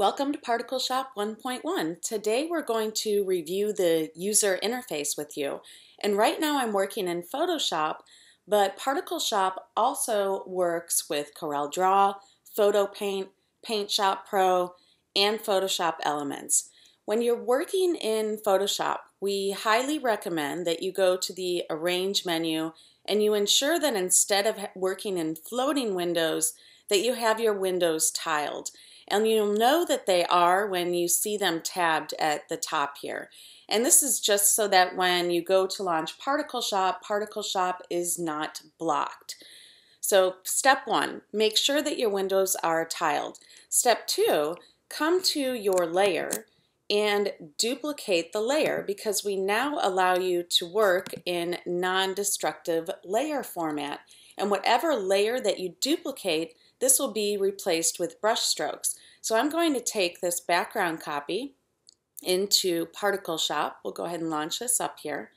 Welcome to Particle Shop 1.1. Today we're going to review the user interface with you. And right now I'm working in Photoshop, but Particle Shop also works with Corel Draw, Photo Paint, Paint Shop Pro, and Photoshop Elements. When you're working in Photoshop, we highly recommend that you go to the Arrange menu and you ensure that instead of working in floating windows, that you have your windows tiled. And you'll know that they are when you see them tabbed at the top here. And this is just so that when you go to launch Particle Shop, Particle Shop is not blocked. So step one, make sure that your windows are tiled. Step two, come to your layer and duplicate the layer because we now allow you to work in non-destructive layer format. And whatever layer that you duplicate, this will be replaced with brush strokes. So I'm going to take this background copy into Particle Shop. We'll go ahead and launch this up here.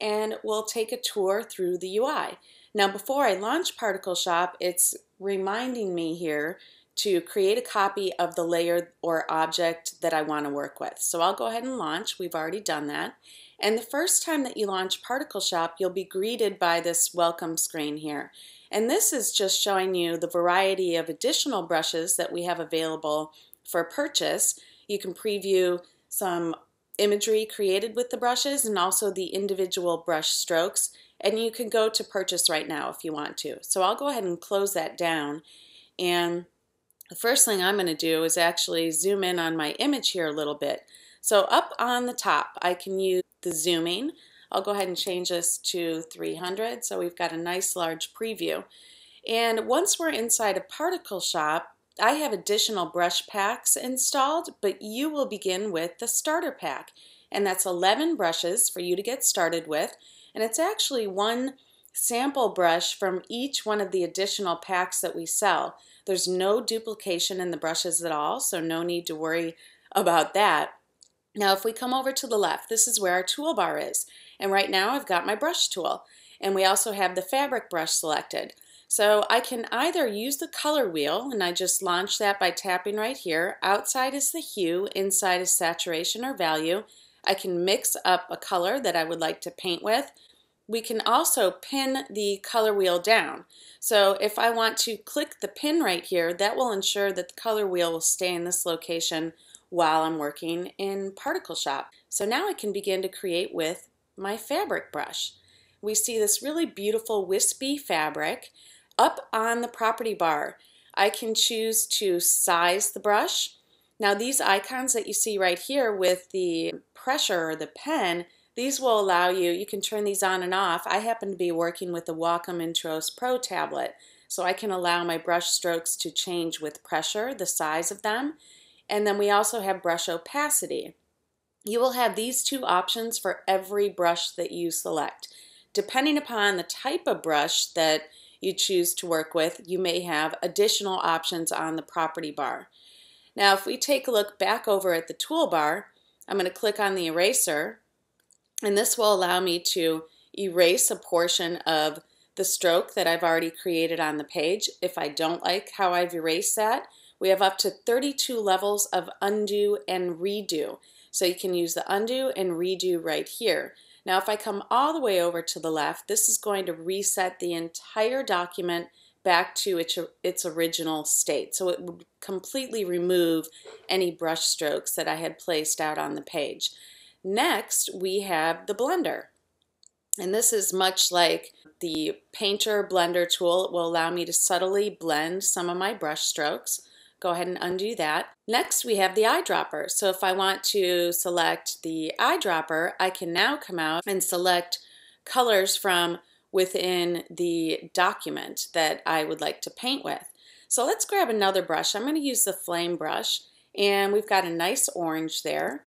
And we'll take a tour through the UI. Now before I launch Particle Shop, it's reminding me here to create a copy of the layer or object that I want to work with. So I'll go ahead and launch. We've already done that. And the first time that you launch Particle Shop, you'll be greeted by this welcome screen here. And this is just showing you the variety of additional brushes that we have available for purchase. You can preview some imagery created with the brushes and also the individual brush strokes. And you can go to purchase right now if you want to. So I'll go ahead and close that down. And the first thing I'm going to do is actually zoom in on my image here a little bit. So up on the top, I can use the zooming. I'll go ahead and change this to 300 so we've got a nice large preview. And once we're inside a Particle Shop, I have additional brush packs installed, but you will begin with the starter pack. And that's 11 brushes for you to get started with. And it's actually one sample brush from each one of the additional packs that we sell. There's no duplication in the brushes at all, so no need to worry about that. Now if we come over to the left, this is where our toolbar is. And right now I've got my brush tool. And we also have the fabric brush selected. So I can either use the color wheel, and I just launch that by tapping right here. Outside is the hue, inside is saturation or value. I can mix up a color that I would like to paint with. We can also pin the color wheel down. So if I want to click the pin right here, that will ensure that the color wheel will stay in this location while I'm working in Particle Shop. So now I can begin to create with my fabric brush. We see this really beautiful wispy fabric. Up on the property bar, I can choose to size the brush. Now these icons that you see right here with the pressure or the pen, these will allow you, you can turn these on and off. I happen to be working with the Wacom Intuos Pro tablet, so I can allow my brush strokes to change with pressure, the size of them. And then we also have brush opacity. You will have these two options for every brush that you select. Depending upon the type of brush that you choose to work with, you may have additional options on the property bar. Now if we take a look back over at the toolbar, I'm going to click on the eraser and this will allow me to erase a portion of the stroke that I've already created on the page. If I don't like how I've erased that, we have up to 32 levels of undo and redo. So you can use the undo and redo right here. Now if I come all the way over to the left, this is going to reset the entire document back to its, its original state. So it would completely remove any brush strokes that I had placed out on the page. Next, we have the blender. And this is much like the Painter Blender tool. It will allow me to subtly blend some of my brush strokes. Go ahead and undo that. Next, we have the eyedropper. So if I want to select the eyedropper, I can now come out and select colors from within the document that I would like to paint with. So let's grab another brush. I'm going to use the flame brush and we've got a nice orange there.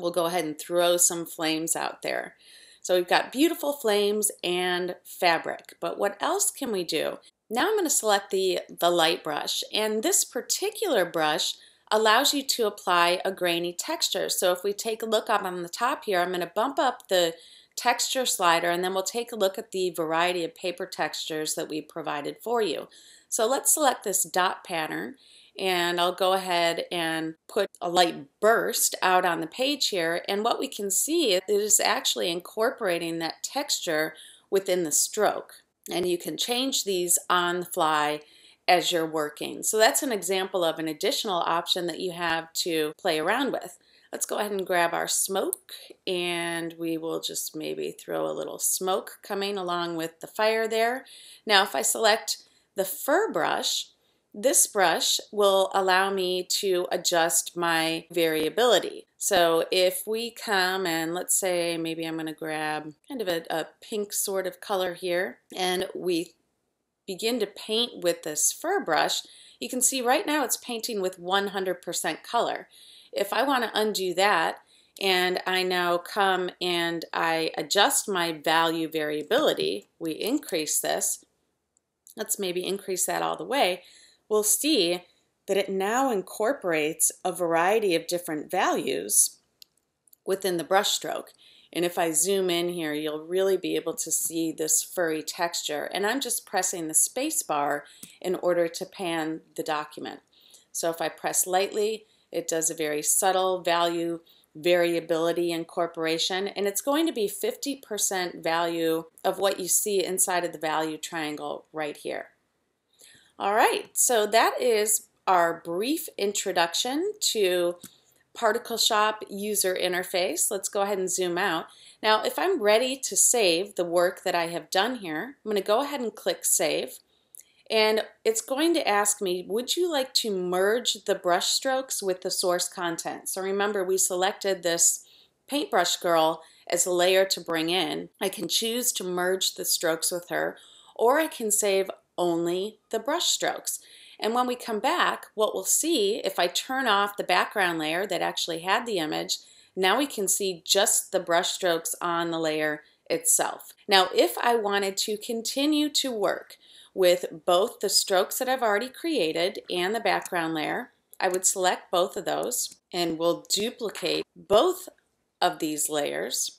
We'll go ahead and throw some flames out there. So we've got beautiful flames and fabric, but what else can we do? Now I'm going to select the, the light brush and this particular brush allows you to apply a grainy texture. So if we take a look up on the top here, I'm going to bump up the texture slider and then we'll take a look at the variety of paper textures that we provided for you. So let's select this dot pattern and I'll go ahead and put a light burst out on the page here and what we can see is it is actually incorporating that texture within the stroke and you can change these on the fly as you're working. So that's an example of an additional option that you have to play around with. Let's go ahead and grab our smoke and we will just maybe throw a little smoke coming along with the fire there. Now if I select the fur brush, this brush will allow me to adjust my variability. So if we come and let's say maybe I'm going to grab kind of a, a pink sort of color here and we begin to paint with this fur brush, you can see right now it's painting with 100% color. If I want to undo that and I now come and I adjust my value variability, we increase this, let's maybe increase that all the way, we'll see that it now incorporates a variety of different values within the brushstroke. And if I zoom in here, you'll really be able to see this furry texture. And I'm just pressing the space bar in order to pan the document. So if I press lightly, it does a very subtle value variability incorporation, and it's going to be 50% value of what you see inside of the value triangle right here. All right, so that is our brief introduction to Particle Shop user interface. Let's go ahead and zoom out. Now, if I'm ready to save the work that I have done here, I'm going to go ahead and click Save. And it's going to ask me, would you like to merge the brush strokes with the source content? So remember, we selected this paintbrush girl as a layer to bring in. I can choose to merge the strokes with her, or I can save only the brush strokes. And when we come back, what we'll see, if I turn off the background layer that actually had the image, now we can see just the brush strokes on the layer itself. Now, if I wanted to continue to work with both the strokes that I've already created and the background layer, I would select both of those and we'll duplicate both of these layers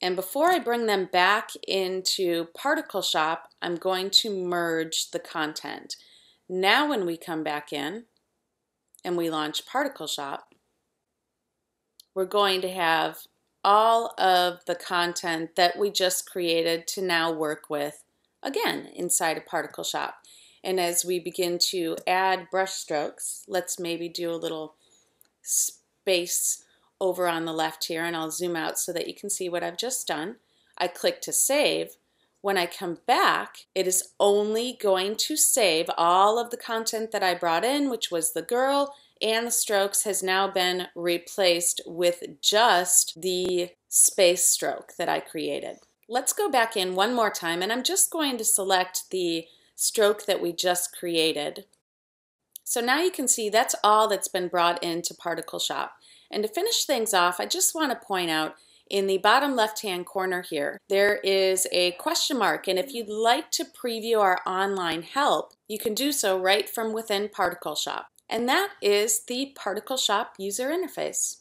and before I bring them back into Particle Shop, I'm going to merge the content. Now when we come back in and we launch Particle Shop, we're going to have all of the content that we just created to now work with again inside of Particle Shop. And as we begin to add brush strokes, let's maybe do a little space over on the left here and I'll zoom out so that you can see what I've just done. I click to save. When I come back, it is only going to save all of the content that I brought in, which was the girl and the strokes has now been replaced with just the space stroke that I created. Let's go back in one more time and I'm just going to select the stroke that we just created. So now you can see that's all that's been brought into Particle Shop. And to finish things off, I just want to point out in the bottom left-hand corner here, there is a question mark, and if you'd like to preview our online help, you can do so right from within Particle Shop. And that is the Particle Shop user interface.